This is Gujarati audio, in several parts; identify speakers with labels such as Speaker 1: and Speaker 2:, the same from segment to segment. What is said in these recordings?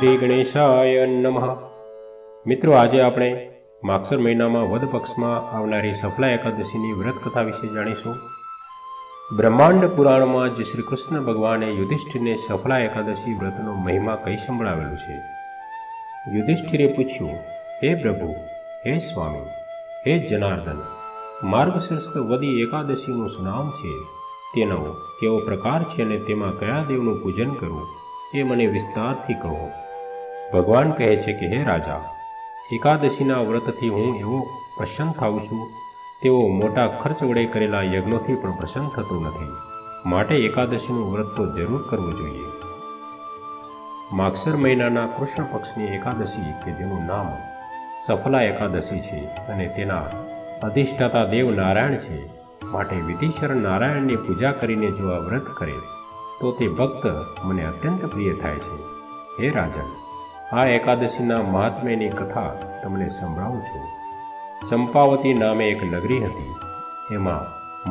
Speaker 1: શ્રી ગણેશાય નમઃ. મિત્રો, આજે આપણે માગસર મહિનામાં વધ પક્ષમાં આવનારી સફલા એકાદશીની વ્રત કથા વિશે જાણીશું. બ્રહ્માંડ પુરાણમાં જ શ્રી કૃષ્ણ ભગવાને યુધિષ્ઠિરને સફલા એકાદશી વ્રતનો મહિમા કહી સંભળાવેલો છે? યુધિષ્ઠિરે પૂછ્યું, હે પ્રભુ, હે સ્વામી, હે જનાર્દન માર્ગશ્રેષ્ઠ વદી એકાદશીનું સુનામ છે? તેનો કેવો પ્રકાર છે અને તેમાં કયા દેવનું પૂજન કરવું? એ મને વિસ્તારથી કહો. ભગવાન કહે છે કે, હે રાજા, એકાદશીના વ્રતથી હું એવો પ્રસન્ન થાઉં છું. તેઓ મોટા ખર્ચ વડે કરેલા યજ્ઞોથી પણ પ્રસન્ન થતું નથી. માટે એકાદશીનું વ્રત તો જરૂર કરવું જોઈએ. માગસર મહિનાના કૃષ્ણ પક્ષની એકાદશી, કે જેનું નામ સફલા એકાદશી છે અને તેના અધિષ્ઠાતા દેવ નારાયણ છે, માટે વિધિશર નારાયણની પૂજા કરીને જો આ વ્રત કરે, તો તે ભક્ત મને અત્યંત પ્રિય થાય છે. હે રાજન આ એકાદશીના મહાત્મ્યની કથા તમને સંભળાવું છું. ચંપાવતી નામે એક નગરી હતી. એમાં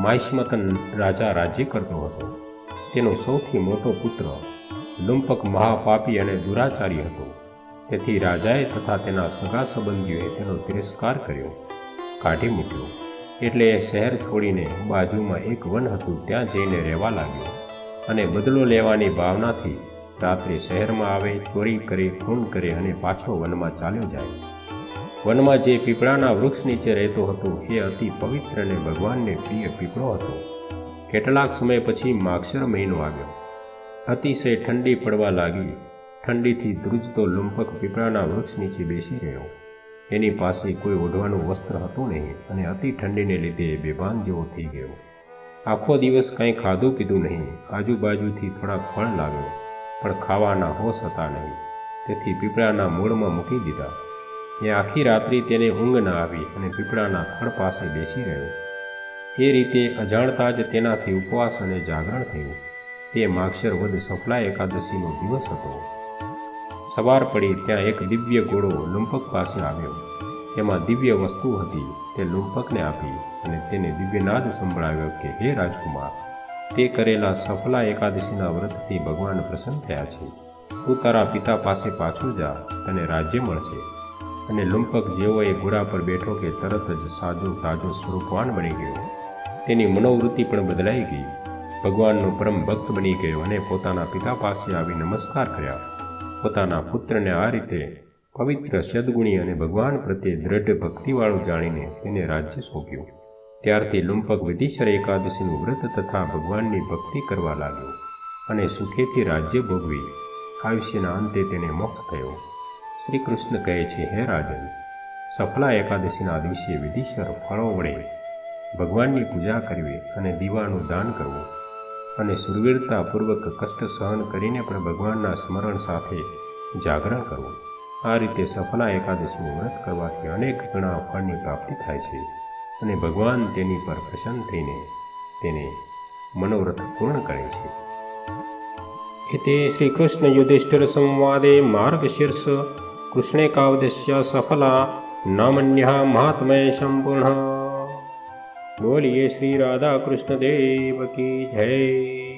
Speaker 1: માઇસ્મતન રાજા રાજ્ય કરતો હતો. તેનો સૌથી મોટો પુત્ર લુંપક મહાપાપી અને દુરાચારી હતો. તેથી રાજાએ તથા તેના સગા સંબંધીઓએ તેનો તિરસ્કાર કર્યો. કાઢી મૂક્યો. એટલે એ શહેર છોડીને બાજુમાં એક વન હતું. ત્યાં જઈને રહેવા લાગ્યો અને બદલો લેવાની ભાવનાથી રાત્રે શહેરમાં આવે, ચોરી કરે, ખૂન કરે અને પાછો વનમાં ચાલ્યો જાય. વનમાં જે પીપળાના વૃક્ષ નીચે રહેતો હતો, એ અતિ પવિત્ર અને ભગવાનને પ્રિય પીપળો હતો. કેટલાક સમય પછી માગશર મહિનો આવ્યો. અતિશય ઠંડી પડવા લાગી. ઠંડીથી ધ્રુજતો લુંપક પીપળાના વૃક્ષ નીચે બેસી રહ્યો એની પાસે કોઈ ઓઢવાનું વસ્ત્ર હતું નહીં અને અતિ ઠંડીને લીધે બેભાન જેવો થઈ ગયો. આખો દિવસ કંઈ ખાધું પીધું નહીં. આજુબાજુથી થોડાક ફળ લાવ્યો. પણ ખાવાના હોશ હતા નહીં. તેથી પીપળાના મૂળમાં મૂકી દીધા. એ આખી રાત્રિ તેને ઊંઘ ન આવી અને પીપળાના થડ પાસે બેસી રહ્યો. એ રીતે અજાણતા જ તેનાથી ઉપવાસ અને જાગરણ થયું. તે માક્ષર વધ સફલા એકાદશીનો દિવસ હતો. સવાર પડી ત્યાં એક દિવ્ય ઘોડો લુંપક પાસે આવ્યો. તેમાં દિવ્ય વસ્તુ હતી તે લુંપકને આપી અને તેને દિવ્યનાદ સંભળાવ્યો કે, હે રાજકુમાર તે કરેલા સફલા એકાદશીના વ્રતથી ભગવાન પ્રસન્ન થયા છે. તું તારા પિતા પાસે પાછું જા તને રાજ્ય મળશે. અને લુંપક જેવો એ ઘોડા પર બેઠો કે તરત જ સાજો તાજો સ્વરૂપવાન બની ગયો. તેની મનોવૃત્તિ પણ બદલાઈ ગઈ. ભગવાનનો પરમ ભક્ત બની ગયો અને પોતાના પિતા પાસે આવી નમસ્કાર કર્યા. પોતાના પુત્રને આ રીતે પવિત્ર સદગુણી અને ભગવાન પ્રત્યે દ્રઢ ભક્તિવાળું જાણીને તેને રાજ્ય સોંપ્યું. ત્યારથી લુંપક વિધિશર એકાદશીનું વ્રત તથા ભગવાનની ભક્તિ કરવા લાગ્યો અને સુખેથી રાજ્ય ભોગવી. આયુષ્યના અંતે તેને મોક્ષ થયો. શ્રી કૃષ્ણ કહે છે, હે રાજન, સફલા એકાદશીના દિવસે વિધિશર ફળો વડે ભગવાનની પૂજા કરવી અને દીવાનું દાન કરવું. અને સુરવીરતાપૂર્વક કષ્ટ સહન કરીને પણ ભગવાનના સ્મરણ સાથે જાગરણ કરવું. આ રીતે સફલા એકાદશીનું વ્રત કરવાથી અનેક ગણા ફળની પ્રાપ્તિ થાય છે. અને ભગવાન તેની પર પ્રસન્ન થઈને તેને મનોરથ પૂર્ણ કરે છે. શ્રી કૃષ્ણ યુધિષ્ઠિર સંવાદે માર્ગશીર્ષ કૃષ્ણેકાવદસ્ય સફલા નામન્ય મહાત્મય સંપૂર્ણ. બોલીએ શ્રી રાધા કૃષ્ણ દેવ કી જય.